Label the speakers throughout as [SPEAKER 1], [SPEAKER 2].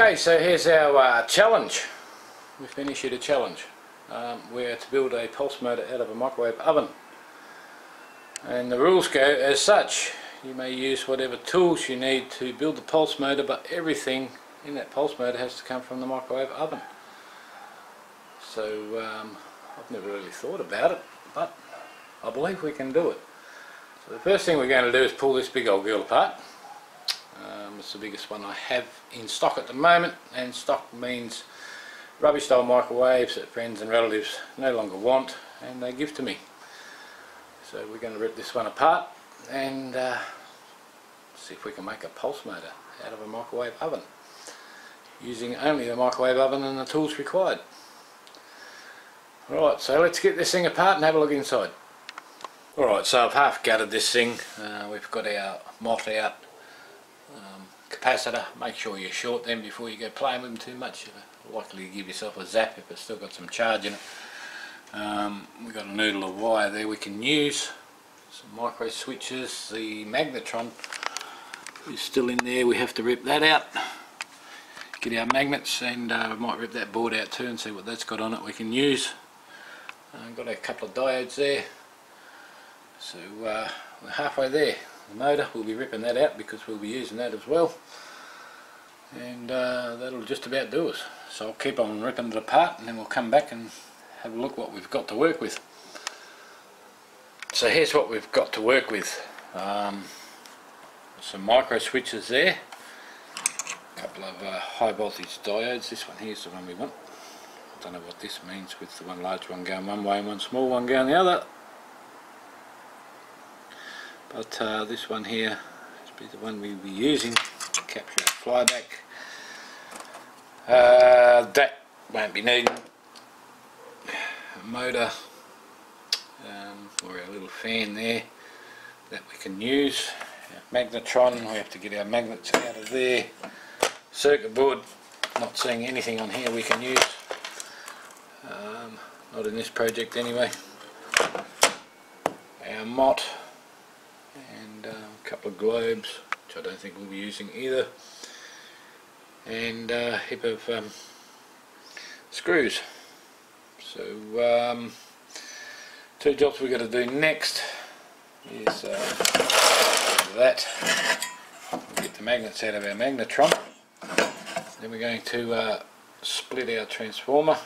[SPEAKER 1] Okay, so here's our uh, challenge. We've been issued a challenge. Um, we're to build a pulse motor out of a microwave oven. And the rules go as such. You may use whatever tools you need to build the pulse motor, but everything in that pulse motor has to come from the microwave oven. So um, I've never really thought about it, but I believe we can do it. So the first thing we're going to do is pull this big old girl apart. Um, it's the biggest one I have in stock at the moment and stock means rubbish style microwaves that friends and relatives no longer want and they give to me. So we're going to rip this one apart and uh, see if we can make a pulse motor out of a microwave oven using only the microwave oven and the tools required. Right, so let's get this thing apart and have a look inside. Alright, so I've half gutted this thing. Uh, we've got our mot out capacitor make sure you're short them before you go playing with them too much. You're likely to give yourself a zap if it's still got some charge in it. Um, we've got a noodle of wire there we can use. Some micro switches. The magnetron is still in there. We have to rip that out. Get our magnets and uh, we might rip that board out too and see what that's got on it we can use. Uh, got a couple of diodes there. So uh, we're halfway there the motor. We'll be ripping that out because we'll be using that as well. And uh, that'll just about do us. So I'll keep on ripping it apart and then we'll come back and have a look what we've got to work with. So here's what we've got to work with. Um, some micro switches there. A couple of uh, high voltage diodes. This one here's the one we want. I don't know what this means with the one large one going one way and one small one going the other but uh, this one here is the one we'll be using to capture flyback. Uh, that won't be needed. A motor um, or our little fan there that we can use. Our magnetron we have to get our magnets out of there. Circuit board not seeing anything on here we can use. Um, not in this project anyway. Our mot a couple of globes which I don't think we'll be using either. And a heap of um, screws. So um, two jobs we've got to do next is uh, that. Get the magnets out of our magnetron. Then we're going to uh, split our transformer.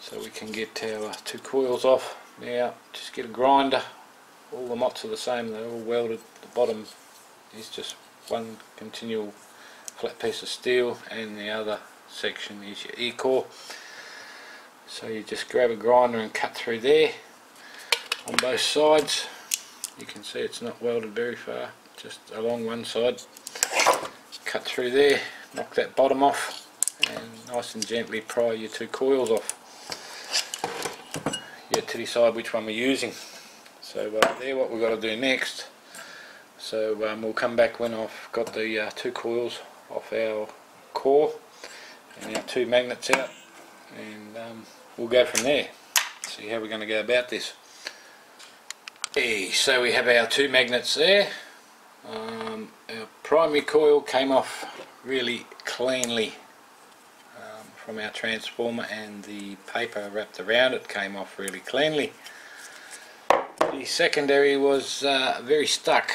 [SPEAKER 1] So we can get our two coils off now. Just get a grinder all the mots are the same they're all welded the bottom is just one continual flat piece of steel and the other section is your E-core. So you just grab a grinder and cut through there on both sides. You can see it's not welded very far just along one side. Cut through there knock that bottom off and nice and gently pry your two coils off. Yet to decide which one we're using so uh, there what we've got to do next. So um, we'll come back when I've got the uh, two coils off our core and our two magnets out and um, we'll go from there. See how we're going to go about this. Okay, so we have our two magnets there. Um, our primary coil came off really cleanly um, from our transformer and the paper wrapped around it came off really cleanly secondary was uh, very stuck.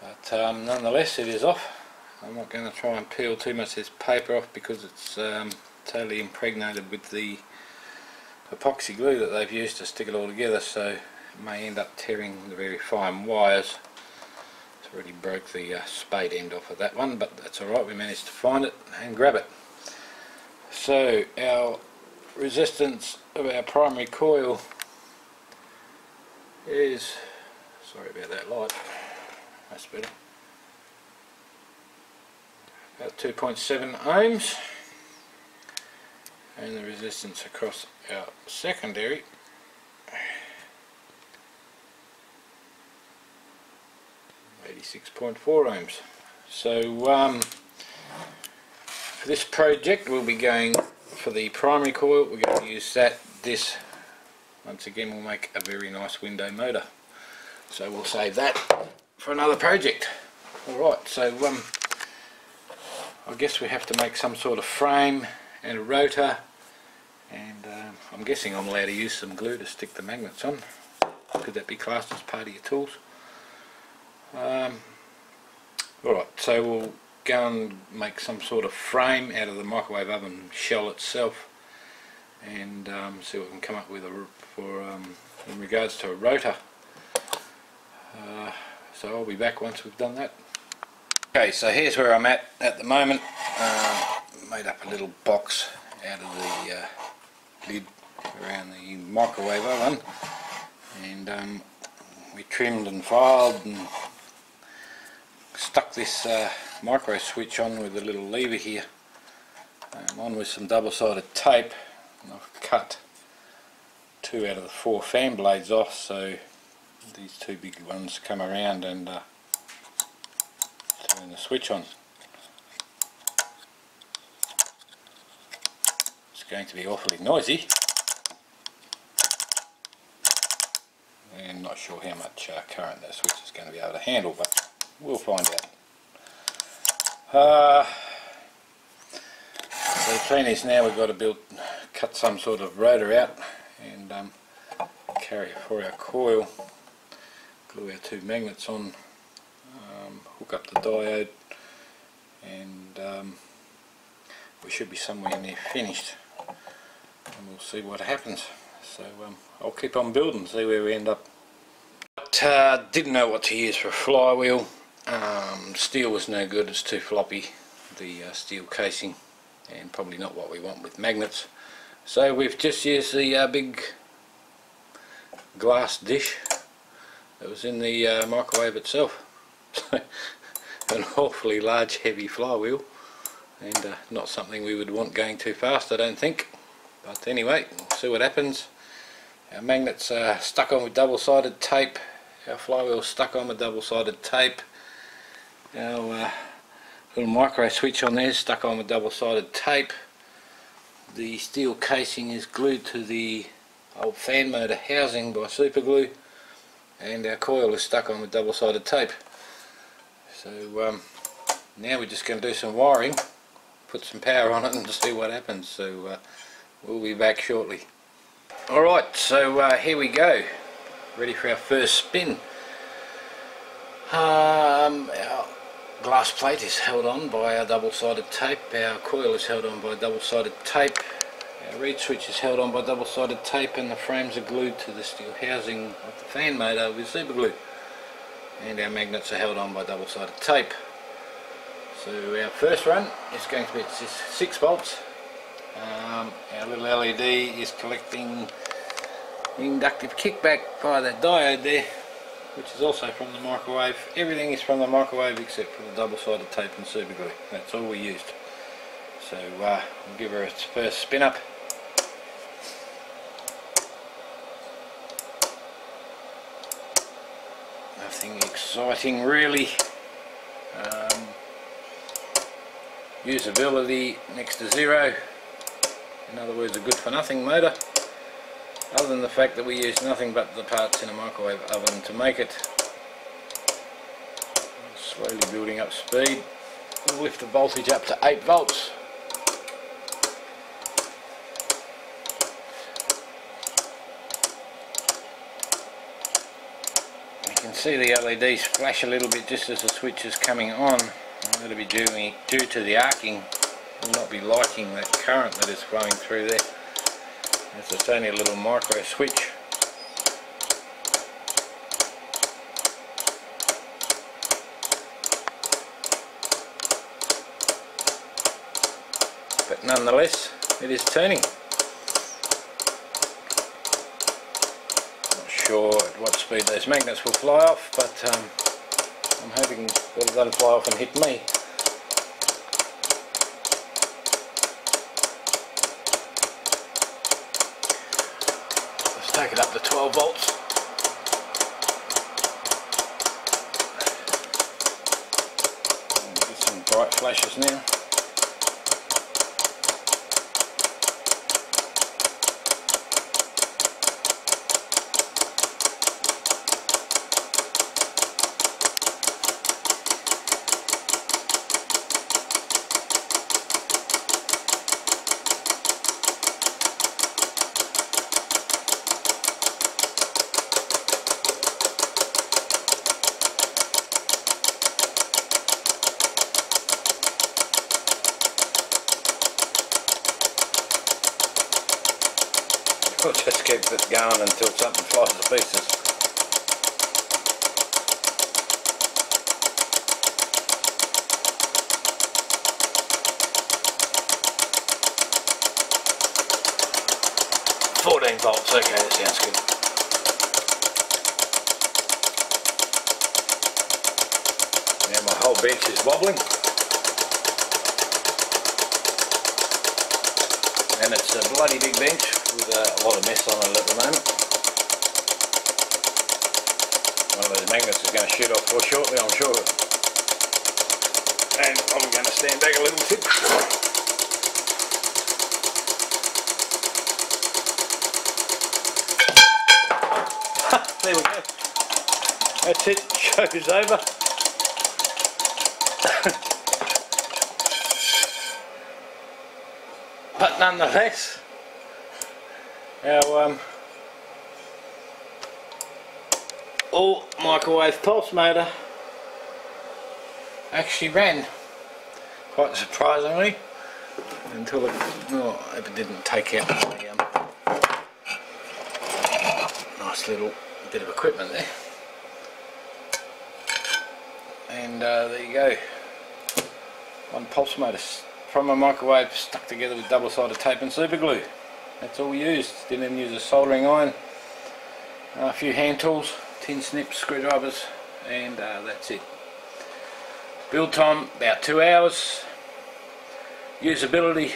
[SPEAKER 1] But um, nonetheless it is off. I'm not going to try and peel too much of this paper off because it's um, totally impregnated with the epoxy glue that they've used to stick it all together so it may end up tearing the very fine wires. It's already broke the uh, spade end off of that one but that's alright we managed to find it and grab it. So our resistance of our primary coil is sorry about that light that's better about 2.7 ohms and the resistance across our secondary Eighty-six point four ohms. So um, for this project we'll be going for the primary coil. We're going to use that. This once again will make a very nice window motor. So we'll save that for another project. Alright, so um, I guess we have to make some sort of frame and a rotor and um, I'm guessing I'm allowed to use some glue to stick the magnets on could that be classed as part of your tools um, alright so we'll go and make some sort of frame out of the microwave oven shell itself and um, see what we can come up with for um, in regards to a rotor. Uh, so I'll be back once we've done that. Okay so here's where I'm at at the moment. Uh, made up a little box out of the uh, lid around the microwave oven. And um, we trimmed and filed and stuck this uh, micro switch on with a little lever here. Um, on with some double-sided tape and I've cut two out of the four fan blades off so these two big ones come around and uh, turn the switch on. It's going to be awfully noisy. And not sure how much uh, current that switch is going to be able to handle but we'll find out. Uh, so the plan is now we've got to build cut some sort of rotor out and um, carry it for our coil. Glue our two magnets on um, hook up the diode and um, we should be somewhere near finished. And we'll see what happens. So um, I'll keep on building see where we end up. But uh, didn't know what to use for a flywheel. Um, steel was no good it's too floppy the uh, steel casing and probably not what we want with magnets so we've just used the uh, big glass dish that was in the uh, microwave itself. An awfully large heavy flywheel and uh, not something we would want going too fast I don't think. But anyway see what happens. Our magnets stuck on with double-sided tape. Our flywheel's stuck on with double-sided tape. Our uh, little micro switch on there stuck on with double-sided tape the steel casing is glued to the old fan motor housing by super glue and our coil is stuck on with double-sided tape. So um, now we're just going to do some wiring put some power on it and see what happens. So uh, we'll be back shortly. Alright so uh, here we go. Ready for our first spin. Our glass plate is held on by our double-sided tape. Our coil is held on by double-sided tape. Our reed switch is held on by double-sided tape and the frames are glued to the steel housing of the fan motor with super glue. And our magnets are held on by double-sided tape. So our first run is going to be at 6 volts. Um, our little LED is collecting inductive kickback by that diode there which is also from the microwave. Everything is from the microwave except for the double-sided tape and super glue that's all we used. So uh, we'll give her its first spin up. Nothing exciting really. Um, usability next to zero. In other words a good for nothing motor other than the fact that we use nothing but the parts in a microwave oven to make it. Slowly building up speed. We'll lift the voltage up to 8 volts. You can see the LEDs flash a little bit just as the switch is coming on. That'll be due, due to the arcing. Will not be liking that current that is flowing through there it's a tiny little micro switch. But nonetheless, it is turning. Not sure at what speed those magnets will fly off, but um, I'm hoping it doesn't fly off and hit me. Take it up to 12 volts. Get some bright flashes now. We'll just keep it going until something flies to pieces. Fourteen volts, okay, that sounds good. Now my whole bench is wobbling. And it's a bloody big bench with a lot of mess on it at the moment. One of those magnets is going to shoot off for shortly, I'm sure. And I'm going to stand back a little bit. there we go. That's it, show's over. but nonetheless, our um, all microwave pulse motor actually ran quite surprisingly until it, oh, it didn't take out the um, nice little bit of equipment there. And uh, there you go. One pulse motor from a microwave stuck together with double-sided tape and super glue that's all we used didn't even use a soldering iron uh, a few hand tools tin snips screwdrivers and uh, that's it. Build time about two hours. Usability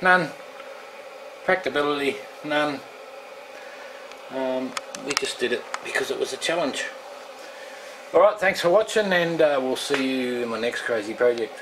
[SPEAKER 1] none. Practicability none. Um, we just did it because it was a challenge. Alright thanks for watching and uh, we'll see you in my next crazy project